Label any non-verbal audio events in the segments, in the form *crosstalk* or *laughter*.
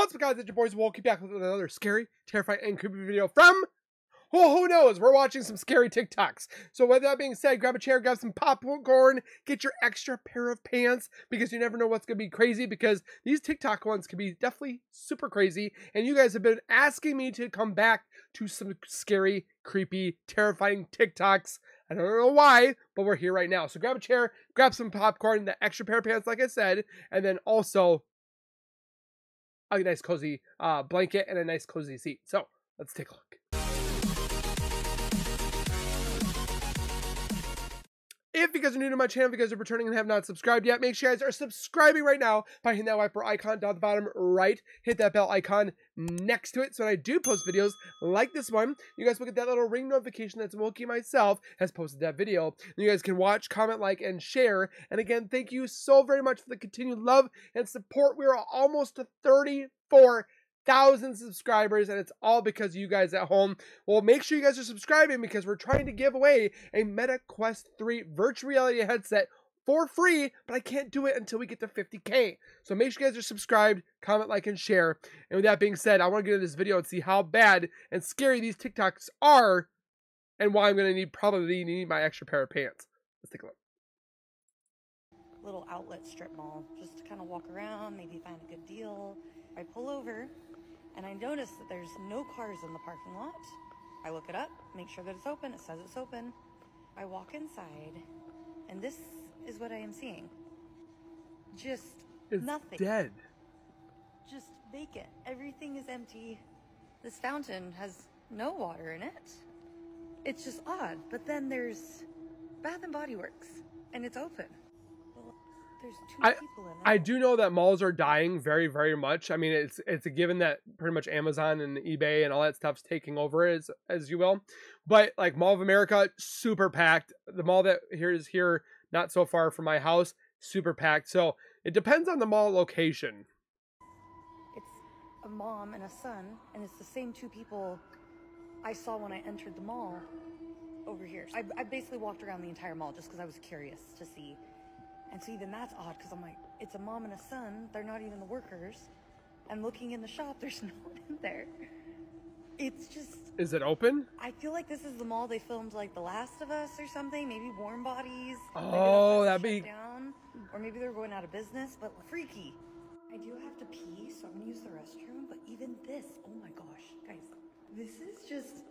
What's up, guys? It's your boys Wolkie back with another scary, terrifying, and creepy video from. Well, who knows? We're watching some scary TikToks. So, with that being said, grab a chair, grab some popcorn, get your extra pair of pants because you never know what's going to be crazy. Because these TikTok ones can be definitely super crazy. And you guys have been asking me to come back to some scary, creepy, terrifying TikToks. I don't know why, but we're here right now. So, grab a chair, grab some popcorn, the extra pair of pants, like I said, and then also a nice cozy uh, blanket and a nice cozy seat. So let's take a look. If you guys are new to my channel, if you guys are returning and have not subscribed yet, make sure you guys are subscribing right now by hitting that wiper icon down the bottom right. Hit that bell icon next to it so when I do post videos like this one, you guys will get that little ring notification that's Wilkie myself has posted that video. And you guys can watch, comment, like, and share. And again, thank you so very much for the continued love and support. We are almost to 34 thousand subscribers and it's all because you guys at home. Well make sure you guys are subscribing because we're trying to give away a meta quest 3 virtual reality headset for free but i can't do it until we get to 50k so make sure you guys are subscribed comment like and share. And with that being said i want to get into this video and see how bad and scary these tiktoks are and why i'm going to need probably need my extra pair of pants. Let's take a look. Little outlet strip mall just to kind of walk around, maybe find a good deal. I pull over and I notice that there's no cars in the parking lot. I look it up, make sure that it's open. It says it's open. I walk inside and this is what I am seeing. Just it's nothing. dead Just vacant. Everything is empty. This fountain has no water in it. It's just odd. But then there's Bath and Body Works and it's open. Well, there's two I- people in it. I do know that malls are dying very, very much. I mean, it's it's a given that pretty much Amazon and eBay and all that stuff's taking over, as as you will. But like Mall of America, super packed. The mall that here is here, not so far from my house, super packed. So it depends on the mall location. It's a mom and a son, and it's the same two people I saw when I entered the mall over here. I, I basically walked around the entire mall just because I was curious to see. And so even that's odd because I'm like, it's a mom and a son. They're not even the workers. And looking in the shop, *laughs* there's no one in there. It's just, Is it open? I feel like this is the mall they filmed like The Last of Us or something. Maybe Warm Bodies. Oh, that'd be- down. Or maybe they're going out of business, but freaky. I do have to pee, so I'm gonna use the restroom. But even this, oh my gosh, guys, this is just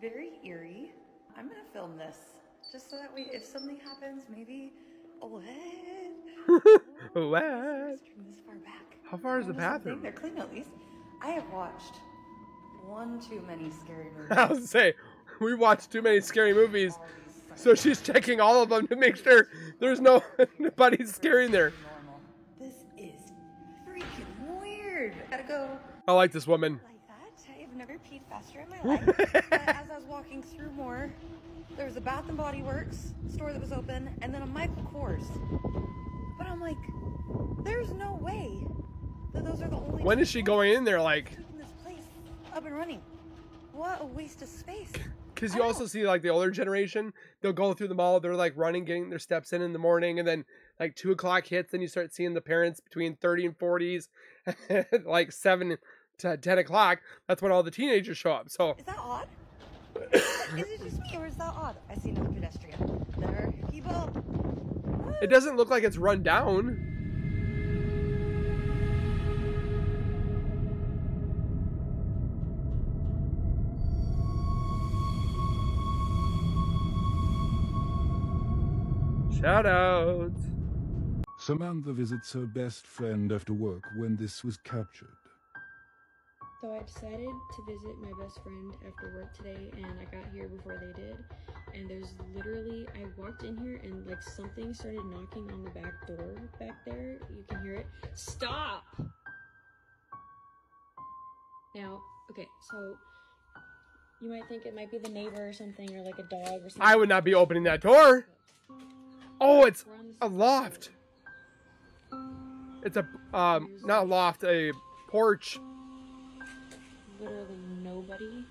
very eerie. I'm gonna film this just so that way, if something happens, maybe. What? *laughs* what? This far back. How far is the bathroom? They're clean at least. I have watched one too many scary *laughs* movies. I was say we watched too many scary movies, so she's checking all of them to make sure there's no *laughs* nobody scary in there. This is freaking weird. Gotta go I like this woman. like that. I've never peed faster in my life. but as I was walking through more, there was a Bath and Body Works store that was open, and then a Michael Kors. But I'm like, there's no way that those are the only. When is she going in there? Like, keeping this place up and running? What a waste of space. because you know. also see like the older generation, they'll go through the mall, they're like running, getting their steps in in the morning, and then like two o'clock hits, and you start seeing the parents between thirty and forties, *laughs* like seven to ten o'clock. That's when all the teenagers show up. So Is that odd? Is it just me, or is that odd? I see another pedestrian. There are people. it doesn't look like it's run down. Shout out. Samantha visits her best friend after work when this was captured. So I decided to visit my best friend after work today and I got here before they did. And there's literally, I walked in here and like something started knocking on the back door back there. You can hear it. Stop! Now, okay, so you might think it might be the neighbor or something or like a dog or something. I would not be opening that door. Oh, it's We're on this- a loft. It's a um not a loft, a porch. Literally nobody.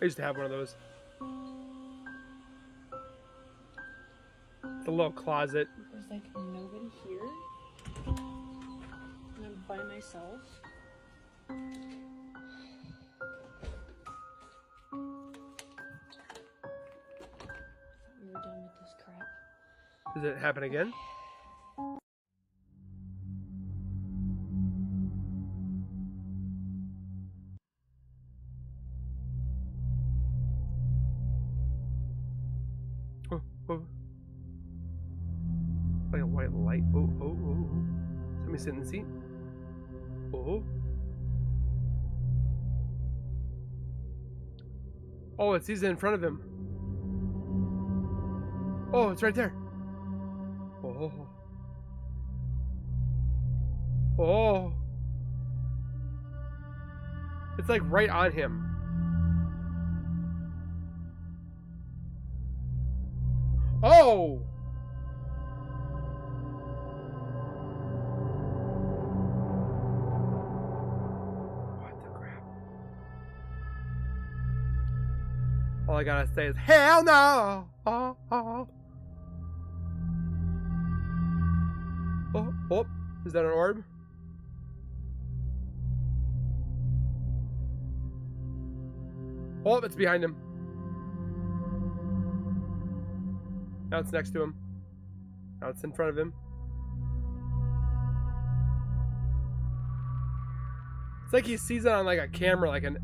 I used to have one of those. The little closet. There's like nobody here. And I'm by myself. we were done with this crap. Does it happen again? Oh, oh, oh. Somebody sit in the seat. Oh. Oh, it's he's in front of him. Oh, it's right there. Oh. Oh. It's like right on him. All I gotta say is, hell no! Oh, oh. Oh, oh, is that an orb? Oh, it's behind him. Now it's next to him. Now it's in front of him. It's like he sees it on like a camera, like an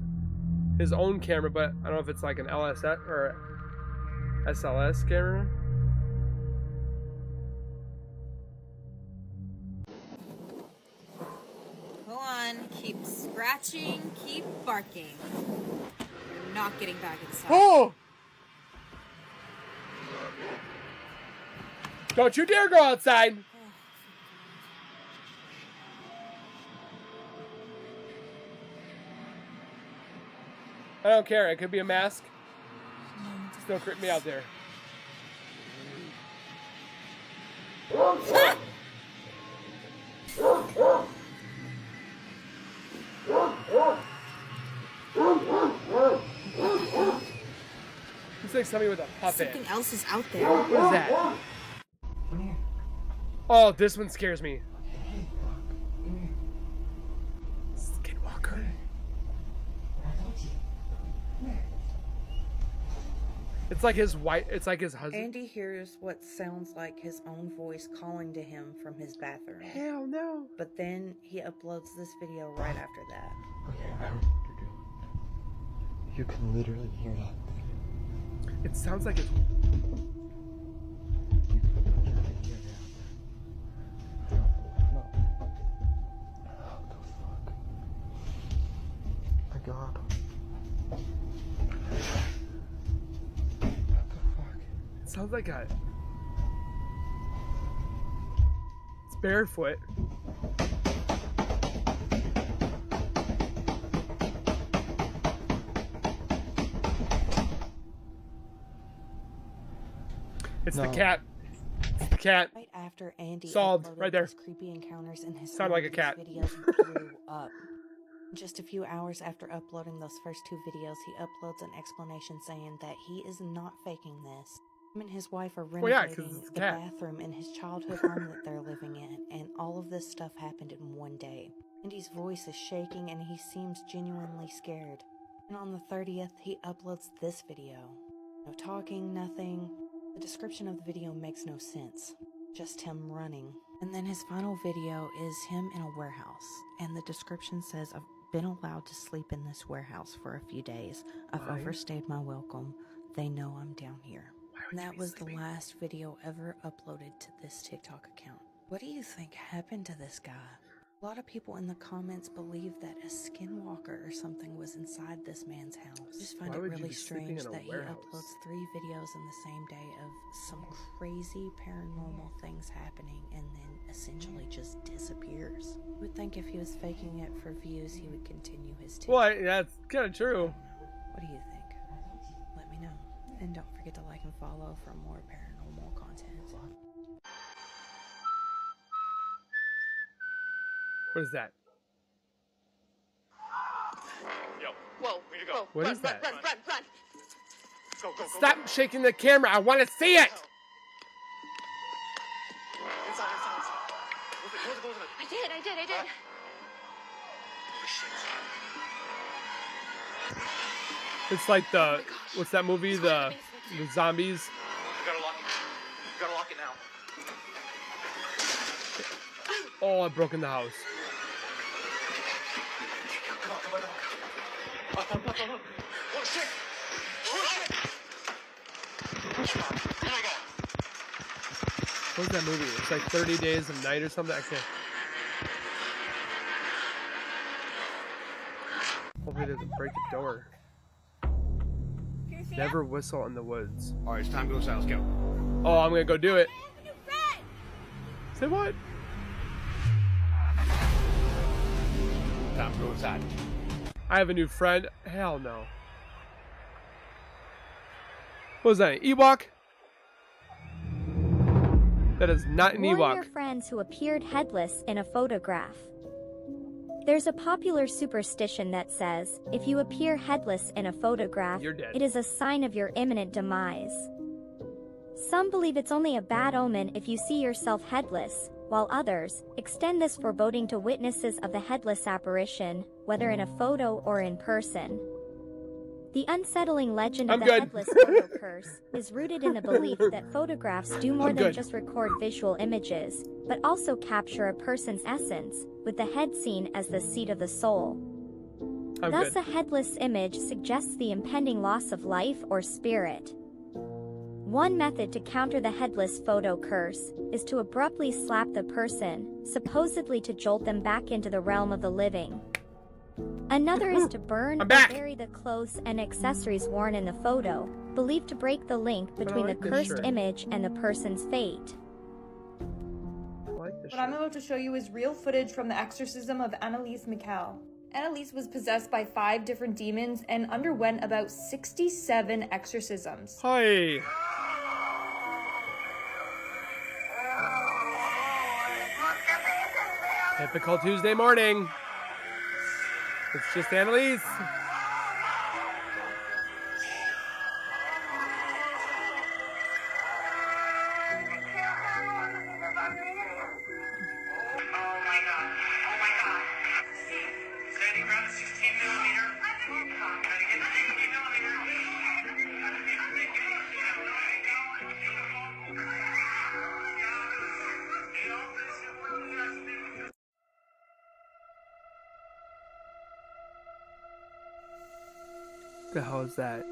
his own camera, but I don't know if it's like an LSS or SLS camera. Go on, keep scratching, keep barking. You're not getting back inside. Oh! Don't you dare go outside! I don't care. It could be a mask. Still creep me out there. Looks like somebody with a puppet. Something else is out there. What is that? Oh, this one scares me. It's like his white. It's like his husband. Andy hears what sounds like his own voice calling to him from his bathroom. Hell no. But then he uploads this video right after that. Okay, I don't know what you're doing. You can literally hear that. It sounds like it's. You oh, It sounds like a. It's barefoot. It's the cat. It's the cat. Right after Andy Solved, right there. these creepy encounters in his Sounded like a cat. videos blew *laughs* up. Just a few hours after uploading those first two videos, he uploads an explanation saying that he is not faking this. Him and his wife are Well, yeah, renovating it's a the bathroom in his childhood *laughs* home that they're living in, and all of this stuff happened in one day. Andy's voice is shaking and he seems genuinely scared. And on the 30th, he uploads this video. No talking, nothing. The description of the video makes no sense. Just him running. And then his final video is him in a warehouse. And the description says, I've been allowed to sleep in this warehouse for a few days. I've Why? overstayed my welcome. They know I'm down here. Why would And that was the last video ever uploaded to this TikTok account. What do you think happened to this guy? A lot of people in the comments believe that a skinwalker or something was inside this man's house. I just find Why it really strange that he uploads three videos in the same day of some crazy paranormal things happening and then essentially just disappears. You would think if he was faking it for views, he would continue his TikTok. Well, I- that's kind of true. What do you think? Let me know. And don't forget to like and follow for more paranormal content. What is that? Yo. Whoa, where you go? What run, is run, that? Run, run, run. Go, go, go. Stop shaking the camera. I want to see it. Inside, inside, inside. Close it, close it, close it. I did, I did, I did. It's like the what's that movie? The the zombies. We gotta lock it. We gotta lock it now. Oh, I've broken the house. Come on, come on, come on. Up, up, up, up, up. Oh shit! Oh shit! Here we go. What's that movie? It's like 30 Days of Night or something. I can't. Hopefully, it doesn't break the door. Never whistle in the woods. All right, it's time to go inside. Let's go. Oh, I'm gonna go do it. Say what? Time to go inside. I have a new friend. Hell no. What was that? Ewok? That is not an Warn Ewok. your friends who appeared headless in a photograph. There's a popular superstition that says, if you appear headless in a photograph, it is a sign of your imminent demise. Some believe it's only a bad omen if you see yourself headless, while others extend this foreboding to witnesses of the headless apparition, whether in a photo or in person. The unsettling legend I'm of the good. headless photo curse is rooted in the belief *laughs* that photographs do more I'm than good. just record visual images, but also capture a person's essence, with the head seen as the seat of the soul. I'm Thus, good. a headless image suggests the impending loss of life or spirit. One method to counter the headless photo curse is to abruptly slap the person, supposedly to jolt them back into the realm of the living. Another is *clears throat* to burn I'm or bury the clothes and accessories worn in the photo, believed to break the link between like the cursed shirt. image and the person's fate. Like What I'm about to show you is real footage from the exorcism of Anneliese Michel. Anneliese was possessed by five different demons and underwent about 67 exorcisms. Hi. *laughs* Typical Tuesday morning. It's just Anneliese. The hell is that?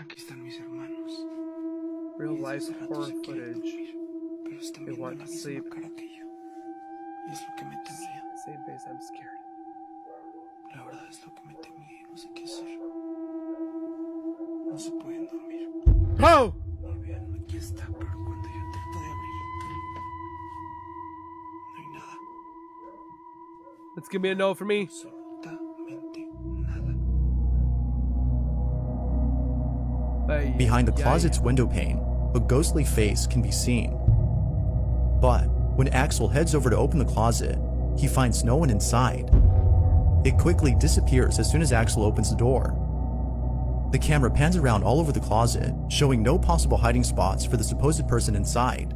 Aquí están mis hermanos. Real life desde hace rato horror footage. They want to sleep. cara que yo. Y es lo que me temía. Same face, I'm scared. La verdad es lo que me temía no sé qué hacer. No se pueden dormir. Oh! Y vean, aquí está, pero cuando yo trato de abrir, no hay nada. Let's give me a no for me. Behind the closet's window pane, a ghostly face can be seen. But when Axel heads over to open the closet, he finds no one inside. It quickly disappears as soon as Axel opens the door. The camera pans around all over the closet, showing no possible hiding spots for the supposed person inside.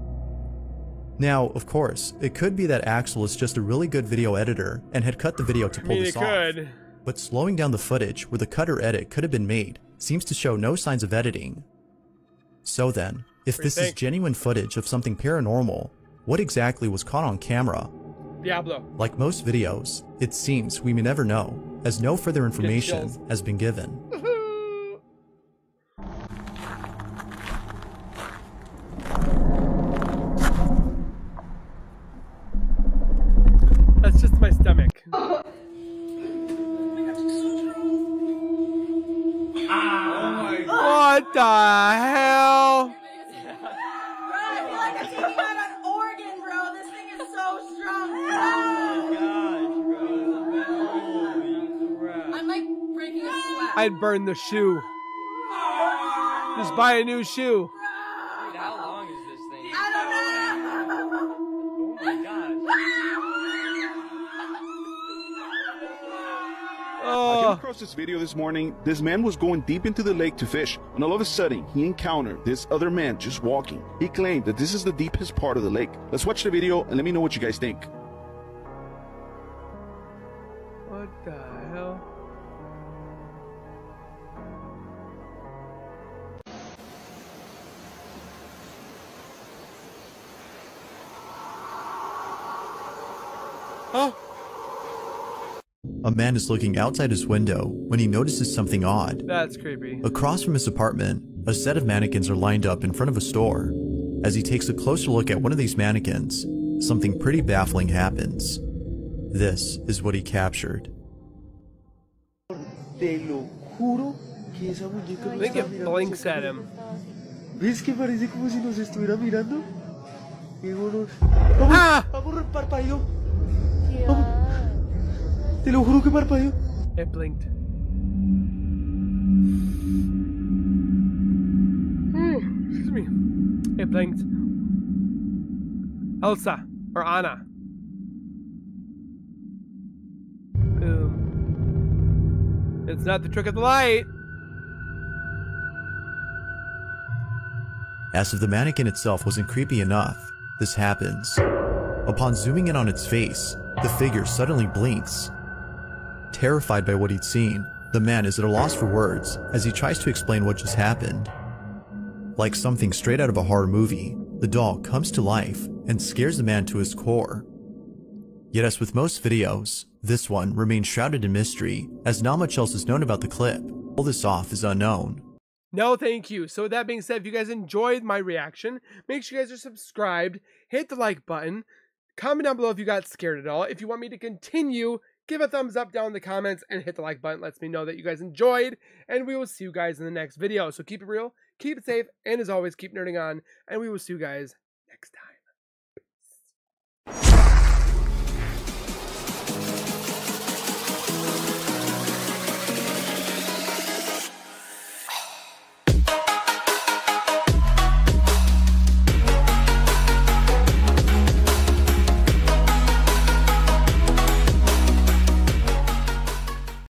Now, of course, it could be that Axel is just a really good video editor and had cut the video to I pull mean, this off. could. But slowing down the footage where the cut or edit could have been made seems to show no signs of editing. So then, if What do you this is genuine footage of something paranormal, what exactly was caught on camera? Diablo. Like most videos, it seems we may never know, as no further information has been given. *laughs* Oh a sweat. I'd burn the shoe. Just buy a new shoe. Across this video this morning. This man was going deep into the lake to fish, and all of a sudden, he encountered this other man just walking. He claimed that this is the deepest part of the lake. Let's watch the video and let me know what you guys think. What the hell? Oh, A man is looking outside his window when he notices something odd. that's creepy. Across from his apartment, a set of mannequins are lined up in front of a store. As he takes a closer look at one of these mannequins, something pretty baffling happens. This is what he captured. Te lo juro que esa muñeca I nos think está it mirando blinks esa at cara. him. ¿Ves que parece como si nos estuviera mirando? Qué bueno. ¡Ah! Vamos, parpadeó. Vamos. Te lo juro que parpadeó. It blinked. Hmm, excuse me. It blinked. Elsa or Anna. Boom. It's not the trick of the light. As if the mannequin itself wasn't creepy enough, this happens. Upon zooming in on its face, the figure suddenly blinks. Terrified by what he'd seen, the man is at a loss for words as he tries to explain what just happened. Like something straight out of a horror movie, the doll comes to life and scares the man to his core. Yet as with most videos, this one remains shrouded in mystery as not much else is known about the clip. Pull this off is unknown. No, thank you. So, with that being said, if you guys enjoyed my reaction, make sure you guys are subscribed, hit the like button, comment down below if you got scared at all. If you want me to continue, give a thumbs up down in the comments and hit the like button. Lets me know that you guys enjoyed, and we will see you guys in the next video. So, keep it real, keep it safe, and as always, keep nerding on, and we will see you guys next time.